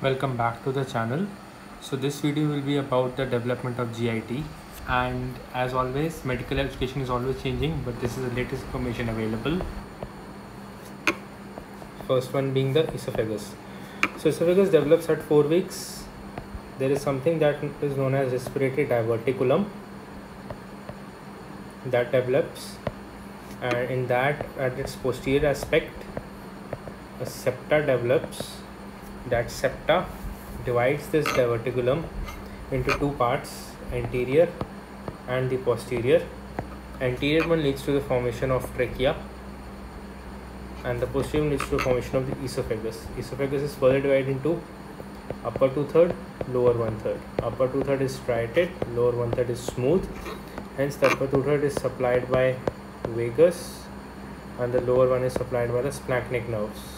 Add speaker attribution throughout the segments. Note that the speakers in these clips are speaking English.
Speaker 1: welcome back to the channel. So this video will be about the development of GIT and as always medical education is always changing but this is the latest information available. First one being the esophagus. So esophagus develops at four weeks. There is something that is known as respiratory diverticulum that develops and in that at its posterior aspect a septa develops that septa divides this diverticulum into two parts anterior and the posterior. Anterior one leads to the formation of trachea and the posterior leads to the formation of the esophagus. Esophagus is further divided into upper two third lower one third upper two third is striated lower one third is smooth. Hence the upper two third is supplied by vagus and the lower one is supplied by the splanchnic nerves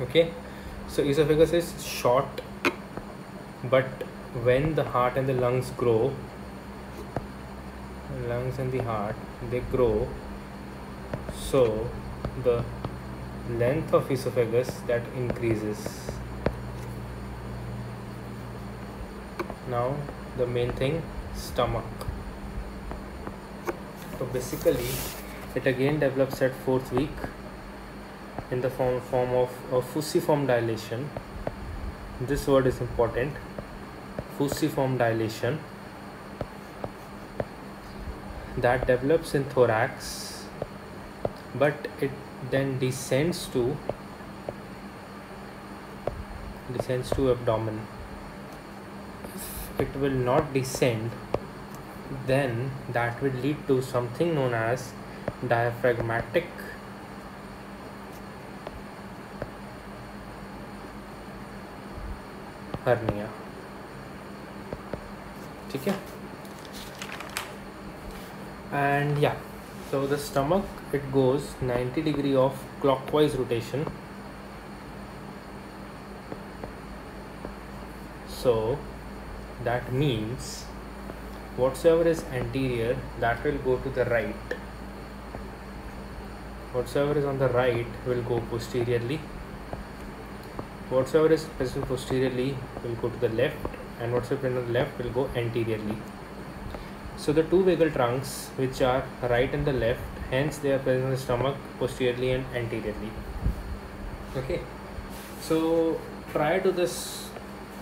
Speaker 1: okay? So esophagus is short but when the heart and the lungs grow lungs and the heart they grow. So the length of esophagus that increases. Now the main thing stomach. So basically it again develops at fourth week in the form, form of a fusiform dilation. This word is important. Fusiform dilation. That develops in thorax but it then descends to descends to abdomen. If it will not descend then that will lead to something known as diaphragmatic hernia ठीक है and yeah so the stomach it goes 90 degree of clockwise rotation so that means whatsoever is anterior that will go to the right whatsoever is on the right will go posteriorly whatsoever is present posteriorly will go to the left and whatsoever is on the left will go anteriorly. So the two vagal trunks which are right and the left hence they are present in the stomach posteriorly and anteriorly. Okay. So prior to this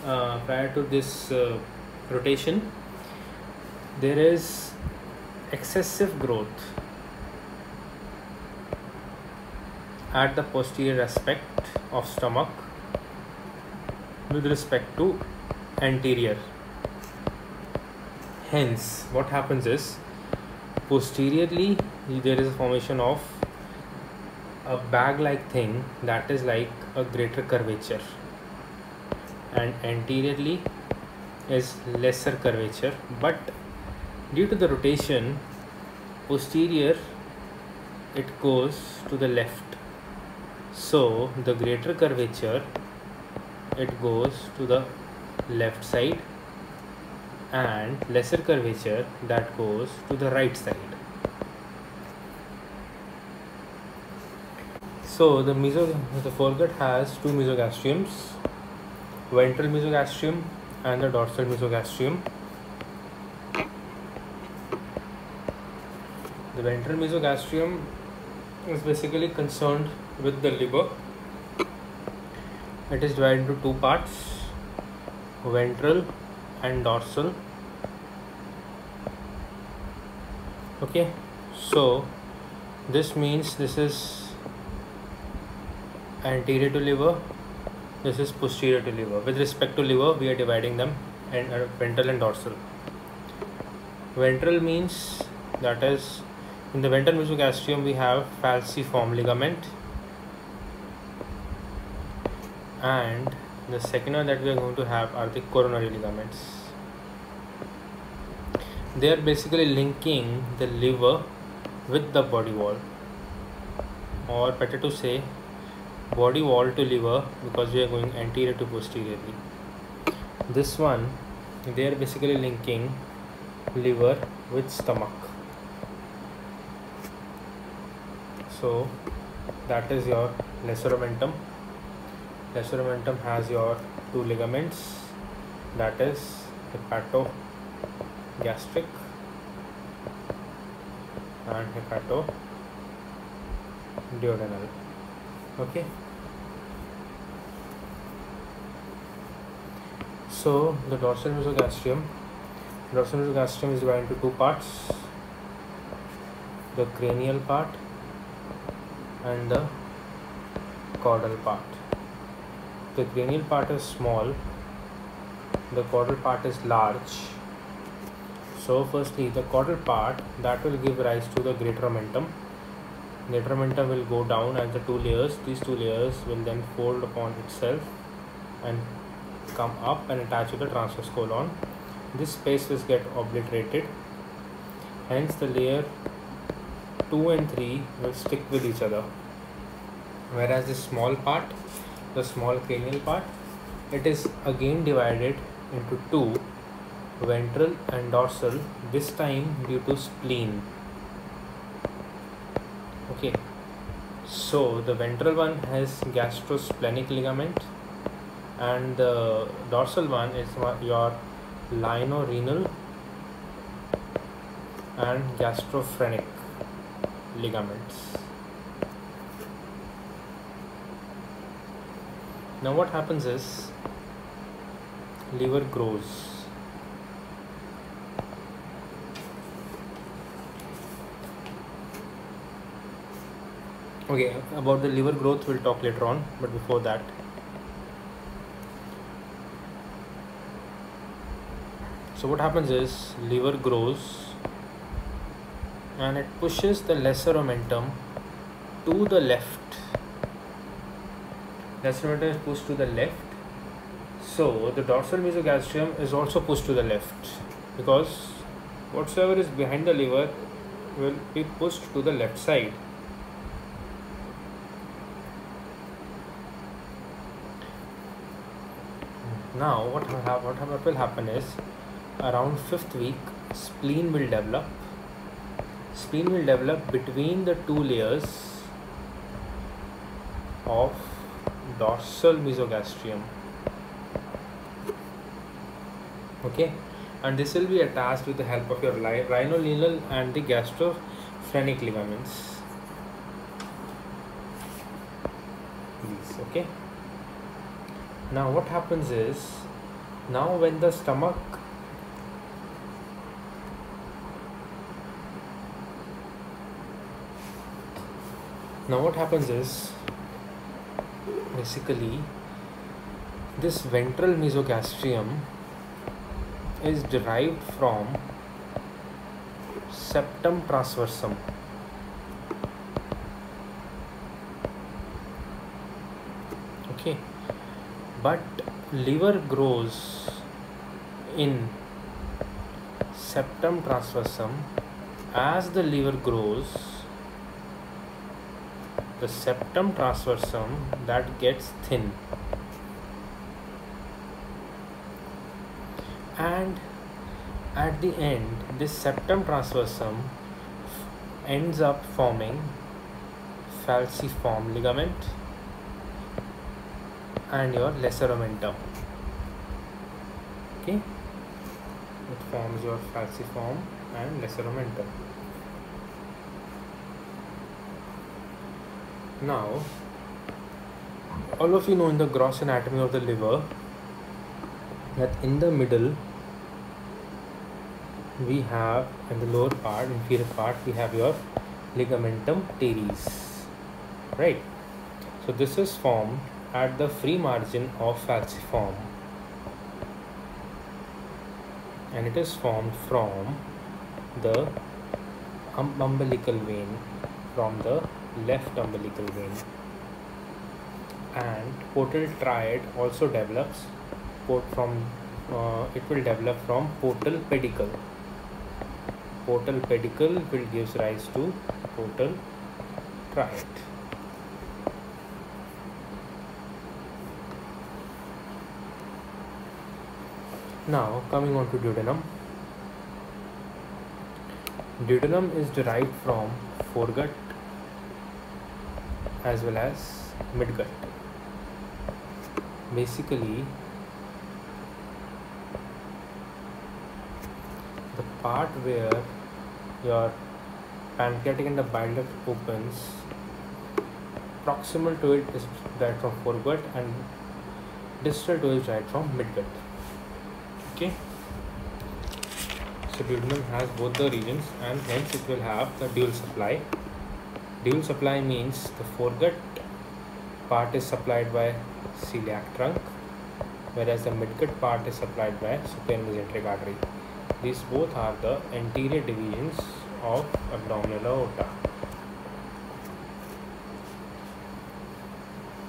Speaker 1: uh, prior to this uh, rotation there is excessive growth at the posterior aspect of stomach with respect to anterior. Hence what happens is posteriorly there is a formation of a bag like thing that is like a greater curvature. And anteriorly is lesser curvature but due to the rotation posterior it goes to the left. So the greater curvature it goes to the left side and lesser curvature that goes to the right side. So the meso the foregut has two mesogastriums, ventral mesogastrium and the dorsal mesogastrium. The ventral mesogastrium is basically concerned with the liver it is divided into two parts ventral and dorsal. Okay so this means this is anterior to liver this is posterior to liver. With respect to liver we are dividing them and uh, ventral and dorsal. Ventral means that is in the ventral mesogastrium we have falciform ligament and the second one that we are going to have are the coronary ligaments. They are basically linking the liver with the body wall or better to say body wall to liver because we are going anterior to posteriorly. This one they are basically linking liver with stomach. So that is your lesser omentum lesser has your two ligaments. That is hepatogastric and hepatoduodenal. Okay? So the dorsal mesogastrium dorsal mesogastrium is divided into two parts. The cranial part and the caudal part the cranial part is small. The caudal part is large. So firstly the caudal part that will give rise to the greater omentum. Greater omentum will go down as the two layers these two layers will then fold upon itself and come up and attach to the transverse colon. This space will get obliterated. Hence the layer 2 and 3 will stick with each other. Whereas the small part the small cranial part. It is again divided into two ventral and dorsal this time due to spleen. Okay. So the ventral one has gastrosplenic ligament and the dorsal one is your lienorenal and gastrophrenic ligaments now what happens is liver grows. Okay about the liver growth we'll talk later on but before that. So what happens is liver grows and it pushes the lesser omentum to the left omentum is pushed to the left so the dorsal mesogastrium is also pushed to the left because whatsoever is behind the liver will be pushed to the left side. Now what will, ha- what, what will happen is around fifth week spleen will develop. Spleen will develop between the two layers of dorsal mesogastrium. Okay? And this will be attached with the help of your lienorenal and the gastrophrenic ligaments. These okay? Now what happens is now when the stomach now what happens is basically this ventral mesogastrium is derived from septum transversum. Okay, but liver grows in septum transversum as the liver grows the septum transversum that gets thin. And at the end this septum transversum ends up forming falciform ligament and your lesser omentum okay? It forms your falciform and lesser omentum now all of you know in the gross anatomy of the liver that in the middle we have in the lower part inferior part we have your ligamentum teres right? So this is formed at the free margin of falciform and it is formed from the um umbilical vein from the left umbilical vein and portal triad also develops port from uh, it will develop from portal pedicle. Portal pedicle will gives rise to portal triad. Now coming on to duodenum. Duodenum is derived from foregut as well as midgut basically the part where your pancreatic and the bile duct opens proximal to it is derived from foregut and distal to it is derived from midgut. Okay? So duodenum has both the regions and hence it will have the dual supply dual supply means the foregut part is supplied by celiac trunk whereas the midgut part is supplied by superior mesenteric artery these both are the anterior divisions of abdominal aorta.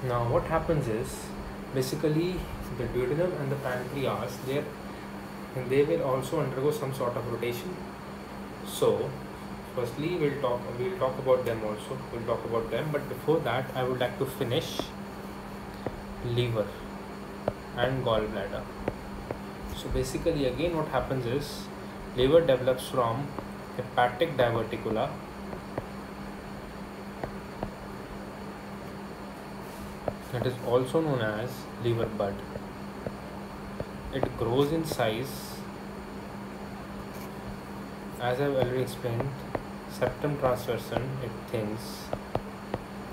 Speaker 1: Now what happens is basically the duodenum and the pancreas they they will also undergo some sort of rotation. So firstly we'll talk we'll talk about them also. We'll talk about them. But before that I would like to finish liver and gallbladder. So basically again what happens is liver develops from hepatic diverticula that is also known as liver bud. It grows in size as I've already explained septum transversum it thins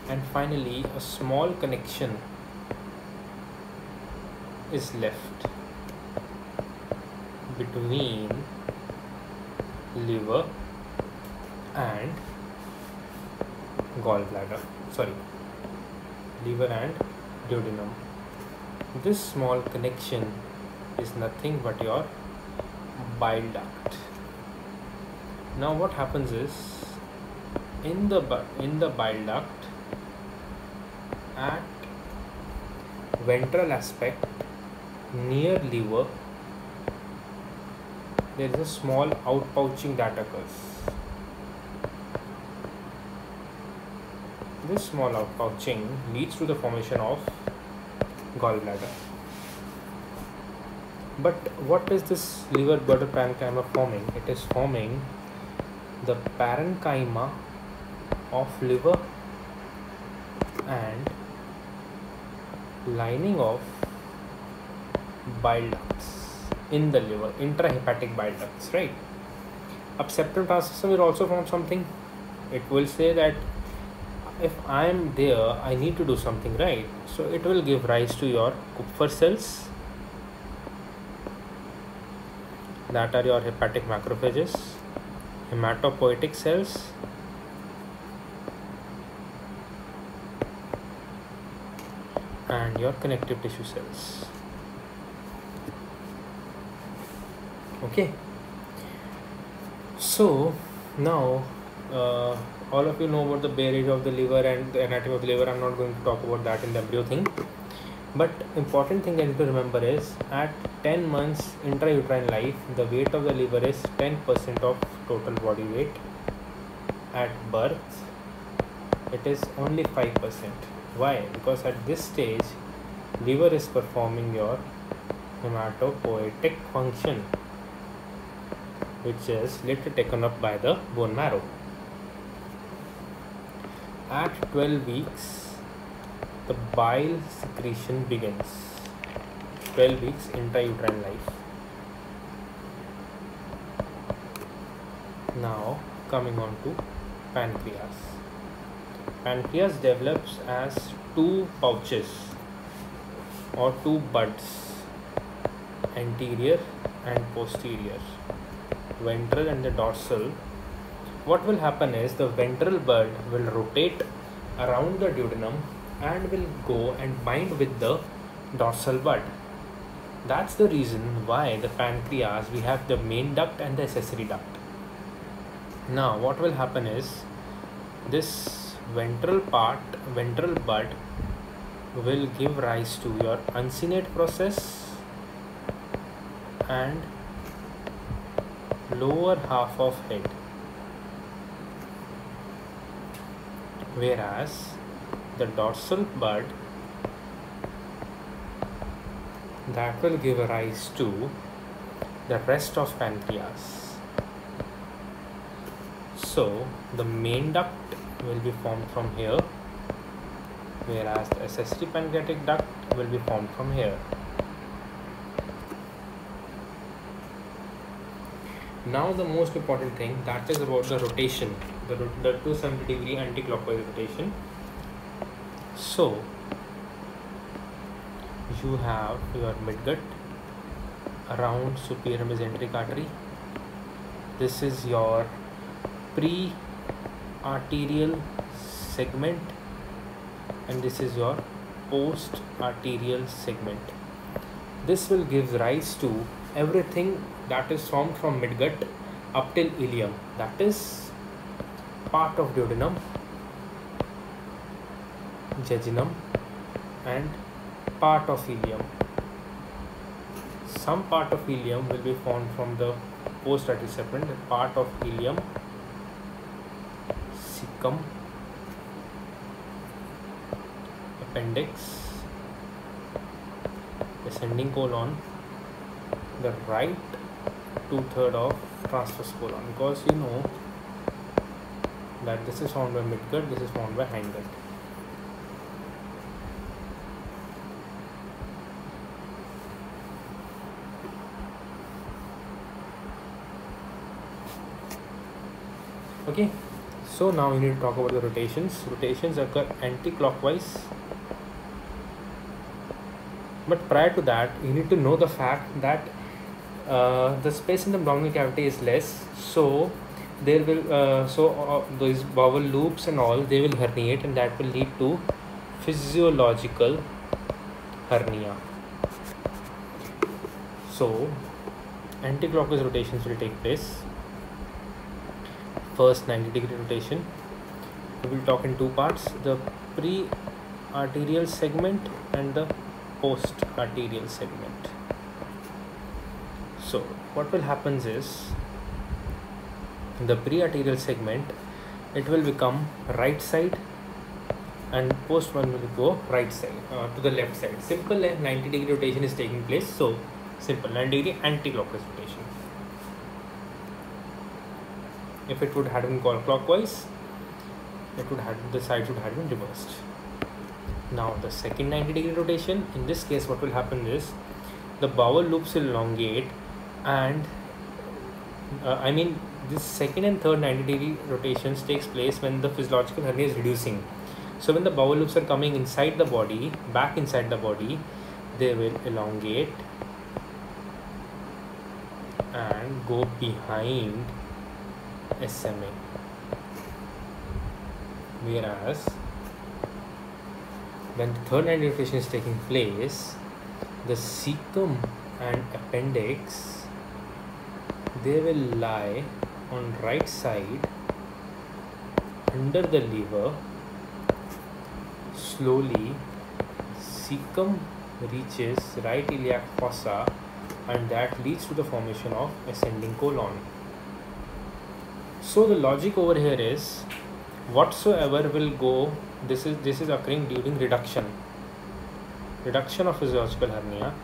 Speaker 1: and finally a small connection is left between liver and gallbladder. Sorry liver and duodenum. This small connection is nothing but your bile duct now what happens is in the in the bile duct at ventral aspect near liver there is a small outpouching that occurs. This small outpouching leads to the formation of gallbladder. But what is this liver bladder parenchyma forming? It is forming the parenchyma of liver and lining of bile ducts in the liver, intrahepatic bile ducts, right? Septum transversum will also form something. It will say that if I am there, I need to do something right. So it will give rise to your Kupffer cells that are your hepatic macrophages, hematopoietic cells, and your connective tissue cells. okay. So now uh, all of you know about the bare edge of the liver and the anatomy of the liver. I'm not going to talk about that in the embryo thing. But important thing need to remember is at 10 months intrauterine life the weight of the liver is 10% of total body weight at birth it is only 5% why because at this stage liver is performing your hematopoietic function which is later taken up by the bone marrow. At 12 weeks, the bile secretion begins. 12 weeks intrauterine life. Now, coming on to pancreas. Pancreas develops as two pouches or two buds, anterior and posterior ventral and the dorsal. What will happen is the ventral bud will rotate around the duodenum and will go and bind with the dorsal bud. That's the reason why the pancreas we have the main duct and the accessory duct now what will happen is this ventral part ventral bud will give rise to your uncinate process and lower half of head whereas the dorsal bud that will give rise to the rest of pancreas so the main duct will be formed from here whereas the accessory pancreatic duct will be formed from here. Now the most important thing that is about the rotation, the, the 270 degree anti-clockwise rotation. So you have your midgut around superior mesenteric artery. This is your pre-arterial segment and this is your post-arterial segment. This will give rise to everything that is formed from midgut up till ileum that is part of duodenum jejunum and part of ileum some part of ileum will be formed from the post-arterial segment and part of ileum cecum appendix. Ascending colon. The right two-third of transverse colon. Because you know that this is found by midgut this is found by hindgut okay so now we need to talk about the rotations. Rotations occur anti-clockwise. But prior to that you need to know the fact that uh, the space in the abdominal cavity is less. So there will uh, so uh, those bowel loops and all they will herniate and that will lead to physiological hernia. So anti-clockwise rotations will take place first 90 degree rotation. We will talk in two parts the pre arterial segment and the post arterial segment. So what will happens is the pre arterial segment it will become right side and post one will go right side uh, to the left side. Simple 90 degree rotation is taking place. So simple 90 degree anti-clockwise rotation if it would have been called clockwise it would have the sides would have been reversed. Now the second 90 degree rotation in this case what will happen is the bowel loops will elongate and uh, I mean this second and third 90 degree rotations takes place when the physiological hernia is reducing. So when the bowel loops are coming inside the body back inside the body they will elongate and go behind SMA. Whereas when the third identification is taking place, the cecum and appendix they will lie on right side under the liver slowly cecum reaches right iliac fossa and that leads to the formation of ascending colon so the logic over here is whatsoever will go this is this is occurring during reduction. Reduction of physiological hernia.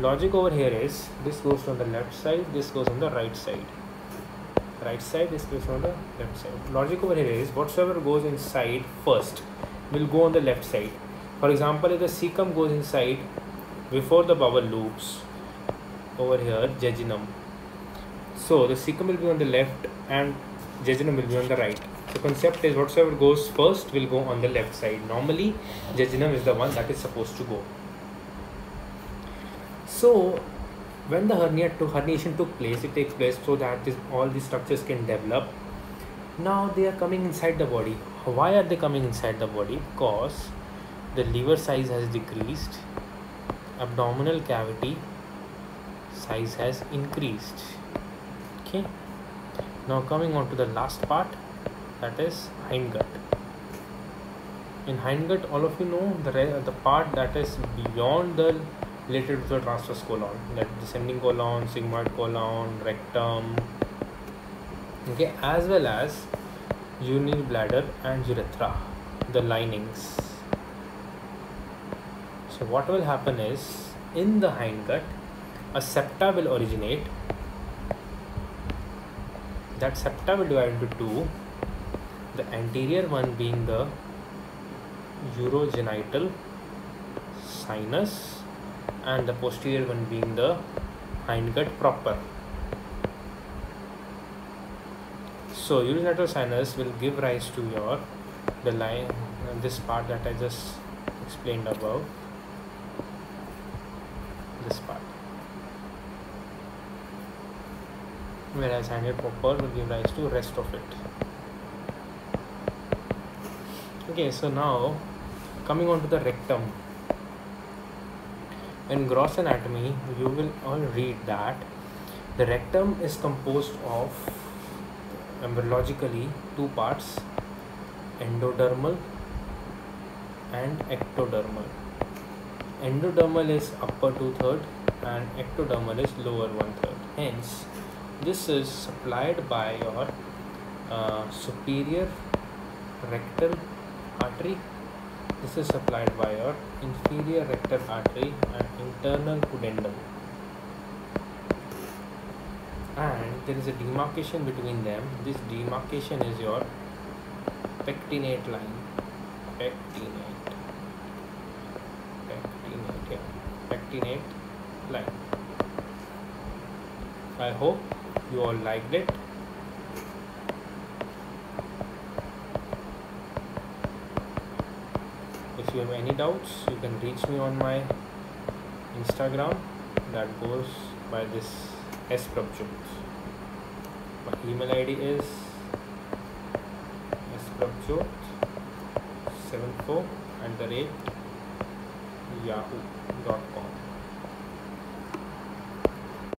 Speaker 1: Logic over here is this goes on the left side this goes on the right side. Right side this goes on the left side. Logic over here is whatsoever goes inside first will go on the left side. For example if the cecum goes inside before the bowel loops over here jejunum. So the cecum will be on the left and jejunum will be on the right. The concept is whatsoever goes first will go on the left side. Normally, jejunum is the one that is supposed to go. So, when the hernia to herniation took place, it takes place so that this, all these structures can develop. Now they are coming inside the body. Why are they coming inside the body? Because the liver size has decreased, abdominal cavity size has increased. Okay now coming on to the last part that is hindgut. In hindgut all of you know the the part that is beyond the related to the transverse colon that descending colon sigmoid colon rectum okay as well as urinary bladder and urethra the linings. So what will happen is in the hindgut a septa will originate that septa will divide into two the anterior one being the urogenital sinus and the posterior one being the hindgut proper. So urogenital sinus will give rise to your the line this part that I just explained above this part whereas hindgut proper will give rise to rest of it. Okay so now coming on to the rectum. In gross anatomy you will all read that the rectum is composed of embryologically two parts endodermal and ectodermal. Endodermal is upper two third and ectodermal is lower one third hence this is supplied by your uh, superior rectal artery. This is supplied by your inferior rectal artery and internal pudendum. And there is a demarcation between them. This demarcation is your pectinate line. Pectinate. Pectinate yeah. Pectinate line. I hope you all liked it. If you have any doubts you can reach me on my instagram that goes by this s my email id is sprabhjot74 at the rate yahoo.com